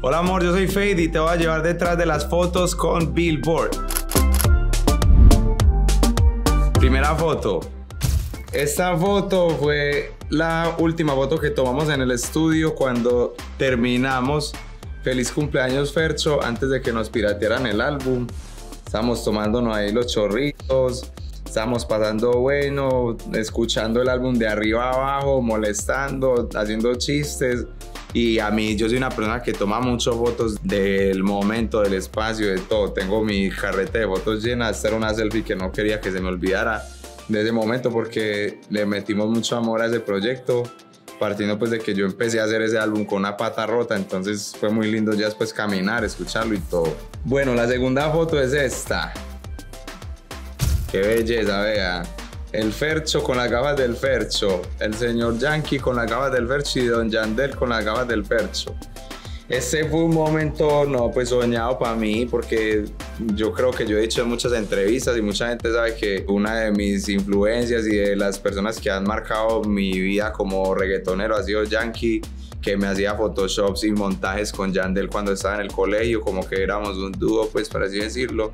Hola amor, yo soy Fade y te voy a llevar detrás de las fotos con Billboard. Primera foto. Esta foto fue la última foto que tomamos en el estudio cuando terminamos. Feliz cumpleaños Fercho antes de que nos piratearan el álbum. Estamos tomándonos ahí los chorritos, estamos pasando bueno, escuchando el álbum de arriba abajo, molestando, haciendo chistes. Y a mí, yo soy una persona que toma muchas fotos del momento, del espacio, de todo. Tengo mi carrete de fotos llena. Esta era una selfie que no quería que se me olvidara de ese momento porque le metimos mucho amor a ese proyecto. Partiendo pues de que yo empecé a hacer ese álbum con una pata rota, entonces fue muy lindo ya después caminar, escucharlo y todo. Bueno, la segunda foto es esta. Qué belleza, vea. El Fercho con las gafas del Fercho. El señor Yankee con las gafas del Fercho y Don Yandel con las gafas del Fercho. Ese fue un momento, no, pues soñado para mí, porque yo creo que yo he dicho en muchas entrevistas y mucha gente sabe que una de mis influencias y de las personas que han marcado mi vida como reggaetonero ha sido Yankee, que me hacía photoshops y montajes con Yandel cuando estaba en el colegio, como que éramos un dúo, pues por así decirlo.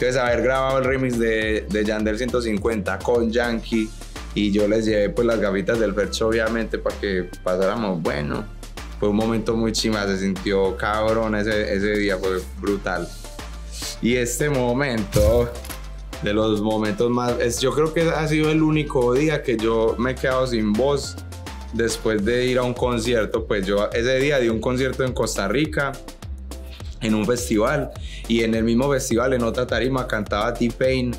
Entonces, haber grabado el remix de, de Yandel 150 con Yankee y yo les llevé pues las gafitas del Fercho, obviamente, para que pasáramos bueno fue un momento muy chima, se sintió cabrón ese, ese día, fue brutal. Y este momento, de los momentos más, es, yo creo que ha sido el único día que yo me he quedado sin voz después de ir a un concierto, pues yo ese día di un concierto en Costa Rica, en un festival, y en el mismo festival, en otra tarima, cantaba T-Pain,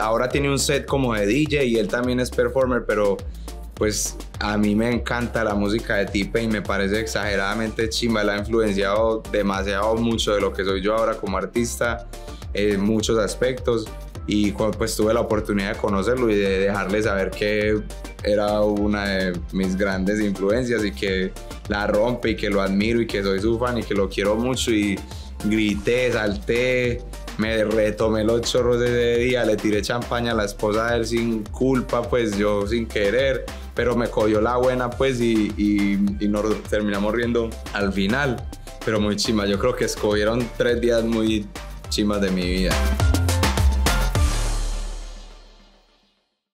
ahora tiene un set como de DJ y él también es performer, pero pues a mí me encanta la música de T-Pain, me parece exageradamente chimba, la ha influenciado demasiado mucho de lo que soy yo ahora como artista en muchos aspectos y pues tuve la oportunidad de conocerlo y de dejarle saber que era una de mis grandes influencias y que la rompe y que lo admiro y que soy su fan y que lo quiero mucho y grité, salté, me retomé los chorros de ese día, le tiré champaña a la esposa de él sin culpa, pues yo sin querer pero me cogió la buena pues y, y, nos terminamos riendo al final, pero muy chima, yo creo que escogieron tres días muy chimas de mi vida.